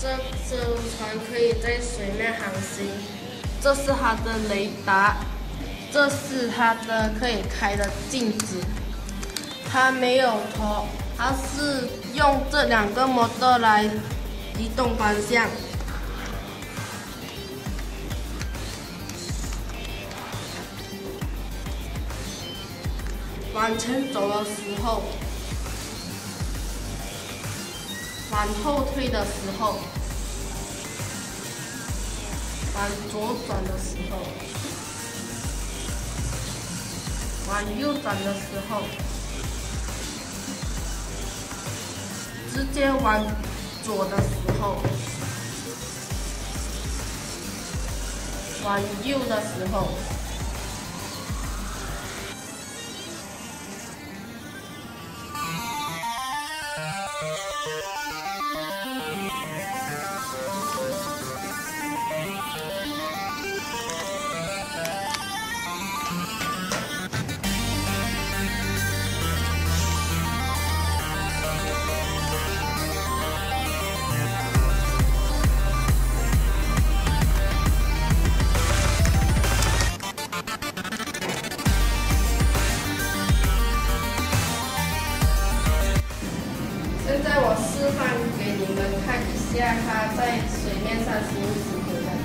这艘船可以在水面航行。这是它的雷达，这是它的可以开的镜子。它没有头，它是用这两个摩托来移动方向。往前走的时候，往后退的时候，往左转的时候，往右转的时候，直接往左的时候，往右的时候。现在我示范给你们看一下，它在水面上行驶的。